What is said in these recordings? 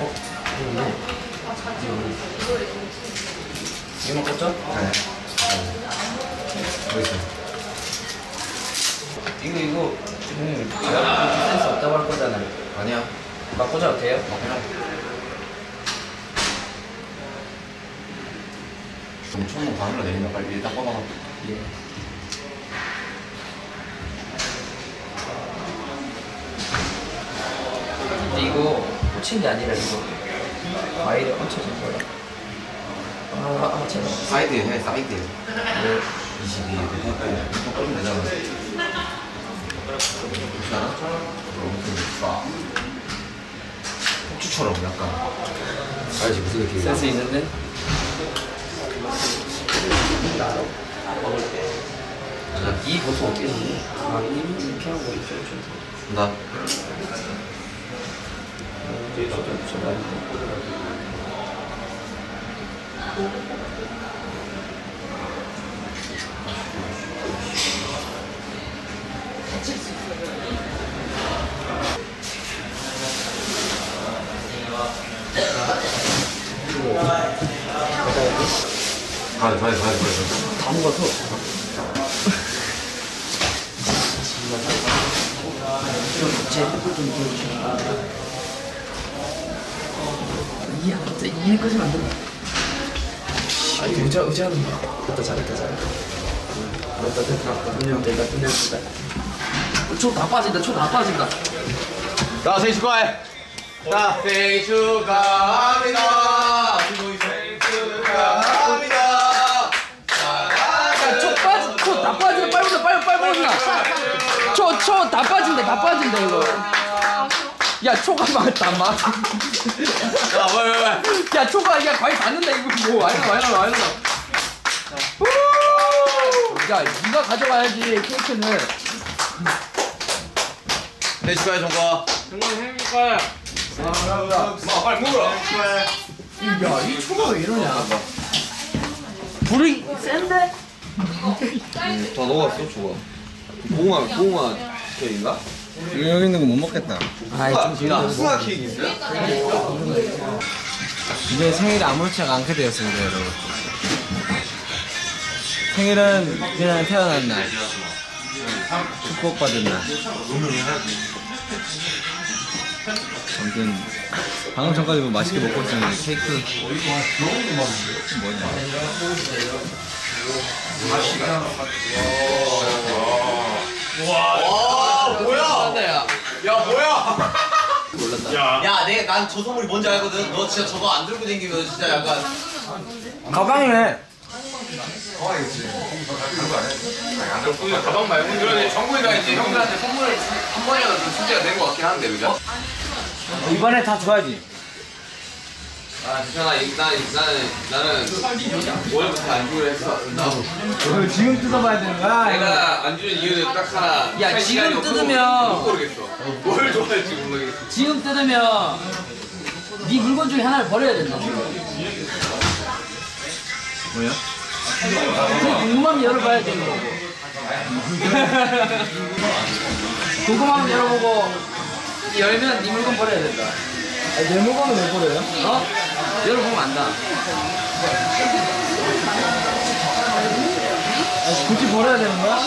어? 이거만 꽂죠? 네. 여기 있어요. 이거 이거 지금 제가 센스 없다고 할 거잖아요. 아니야. 막 꽂아도 돼요? 어, 그냥. 그럼 총무 바늘로 내린다. 빨리 일단 꺼봐. 예. 이거 꽂힌 게 아니라 이거 와이를 얹혀진 거예요. 아, 아, 제가. 사이드에 해, 사이드에. 네. 22. 이거 꺼면 되잖아. 폭주처럼 약간. 알지 무슨 느낌이야? 센스 있는데? 이 보통 어떻게 쓰지? 아, 이 피하고 있어요, 좀. 나. 가야 돼, 가야 돼. 다 먹어서. 제 이해 돼. 이해 꺼지면 안 된다. 아, 의자, 의자는 됐다, 잘했다, 잘했다. 됐다, 됐다. 됐다, 됐다, 됐다. 초다 빠진다, 초다 빠진다. 자, 생일 축하해. 자, 생일 축하합니다. 생일 축하합니다. 야, 초 빠진, 초다 빠진다, 빨리 빨리, 빨리 보자. 초, 초다 빠진다, 다 빠진다, 이거. 야, 초가 맞다, 맞. 자, 왜, 왜, 왜? 야, 초가, 야, 과일 닿는다, 이거 뭐. 와이나, 와이나. 후! 야, 니가 가져가야지, 케이크는. 생일 축하해, 정과. 마, 빨리 먹으라. 야, 이 초가 왜 이러냐. 불이 센데? 다 녹았어, 죽어. 봉화, 봉화 케이크인가? 여기 있는 거 못 먹겠다. 아이, 좀 수학 케이크 있어요? 이제 생일이 아무렇지가 않게 되었습니다, 여러분. 생일은 그냥 태어난 날. 축복받은 날. 아무튼 방금 전까지 뭐 맛있게 먹고 있었는데 케이크 뭐냐 와, 뭐야? 야, 야, 뭐야? 몰랐다. 야, 내, 난저 선물이 뭔지 알거든. 너 진짜 저거 안 들고 다니면 진짜 약간. 가방이네. 가방 말고 그러네. 정국이가 이제 형들한테 선물을 한 번이라도 좀 숙제가 된것 같긴 한데, 그죠? 이번에 다 줘야지. 아, 괜찮아. 이- 난, 나는, 나는 원래부터 안 주기로 했어. 나, 이걸 지금 뜯어봐야 되는 거야? 내가 안 주는 이유는 딱 하나. 야, 할 지금 시간이 없어서 뜯으면- 못 모르겠어. 뭘 좋아할지 모르겠어. 지금 뜯으면 네 물건 중에 하나를 버려야 된다. 뭐야? 그 궁금하면 열어봐야 되는 거고. 궁금하면 열어보고 열면 네 물건 버려야 된다. 내 물건은 왜 버려요? 어? 열어보면 안다. 굳이 버려야 되는 거야?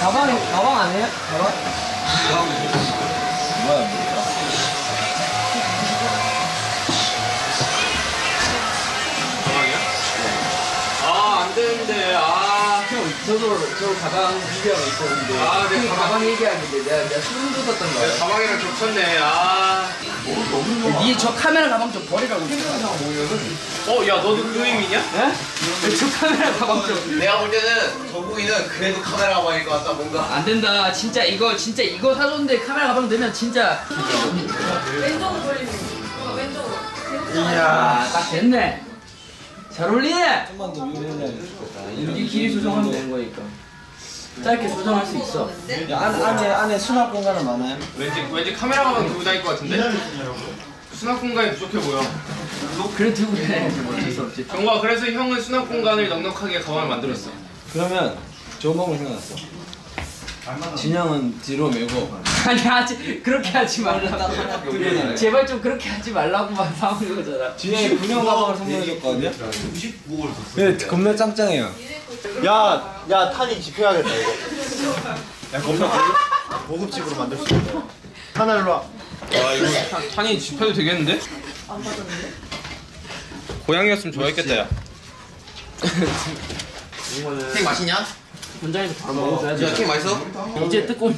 가방 가방 아니에요? 가방? 뭐야? 아, 안 되는데, 아. 형, 저도 저 가방 비교가 있었는데. 아, 내그 가방- 가방 얘기하는데 내가 내가 소름 돋았던 거야. 가방이랑 겹쳤네, 아. 니저 카메라 가방 좀 버리라고. 어, 야, 너도 그 의미냐? 예? 저 카메라 가방 좀. 내가 볼 때는 정국이는 그래도 카메라 가방일 것 같다, 뭔가. 안 된다. 진짜 이거 진짜 이거 사줬는데 카메라 가방 넣으면 진짜. 왼쪽으로 돌리는 거. 어, 왼쪽으로. 이야, 딱 됐네. 잘 어울리네. 좀만 더 위로 해야 좋겠다. 이 길이 조정하면 되는 거니까. 짧게 조정할 수 있어. 야, 안, 안에 안에 수납 공간은 많아요? 왠지 왠지 카메라 가방 들고 다닐 것 같은데? 수납 공간이 부족해 보여. 그래 들고 다녀야지 뭐 어쩔 수 없지. 정과 그래서 형은 수납 공간을 넉넉하게 가방을 만들었어. 그러면 좋은 방법 생각났어. 진영은 뒤로 메고 아니 하지 그렇게 하지 말라. 제발 좀 그렇게 하지 말라고만 사는 거잖아. 진영이 군용 가방을 선물해줬거든요. 네, 겁나 짱짱해요. 야, 야, 탄이 집혀야겠다, 이거. 야, 겁나 고급, 고급 집으로 만들 수 있다. 탄아, 일로 와. 아 이거 탄- 탄이 집혀도 되겠는데? 안 받았는데? 고양이였으면 좋아했겠다 야 케이크 맛있냐? 현장에서 바로 먹어줘야지. 야 케이크 맛있어? 이제 뜯고.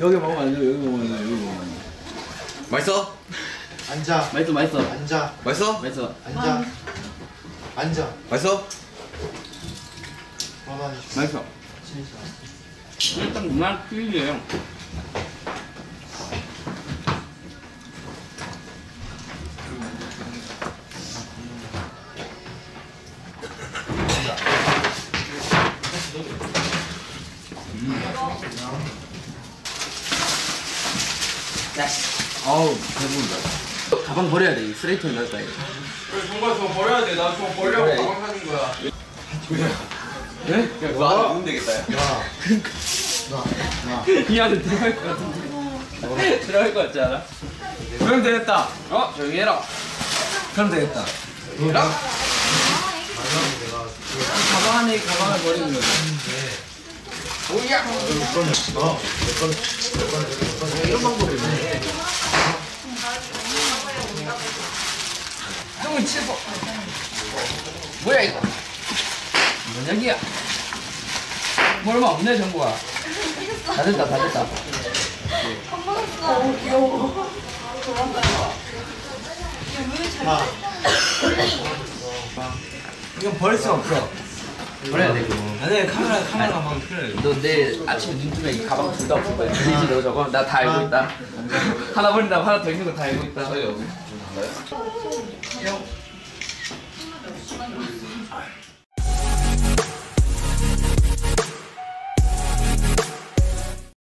여기 먹으면 안 돼, 여기 먹으면 안 돼, 여기 먹으면 안 돼. 맛있어? 앉아, 맛있어 맛있어 앉아, 맛있어? 맛있어. 앉아. 앉아. 맛있어? 맛있어. 일단 무난 퀴즈예요. 어우 배부르다. 가방 버려야 돼. 이 쓰레기통에 넣을 거야. 정말 저거 버려야 돼나 저거 버리려고 그래. 가방 사는 거야 네? 그거 안에 넣으면 되겠다 야이 안에 들어갈 것 같은데. 들어갈 것 같지 않아? 그럼 되겠다. 어 조용히 해라. 그럼 되겠다. 가방 안에 가방을 버리는 거지. 형은 칠퍼. 뭐야 이거? 뭐 얼마 없네 정보가. 다 됐다 다 됐다. 한 받았어. 어, 귀여워. 잘 이건 버릴 수 없어. 버려야 돼. 이거. 아니 카메라 카메라 가방 필요해. 너 내일 아침에 눈 뜨면 이 가방 둘 다 없을 거야. 들리지 너 저거? 나 다 알고 있다. 하나 버린다고 하나 더 있는 거 다 알고 있다.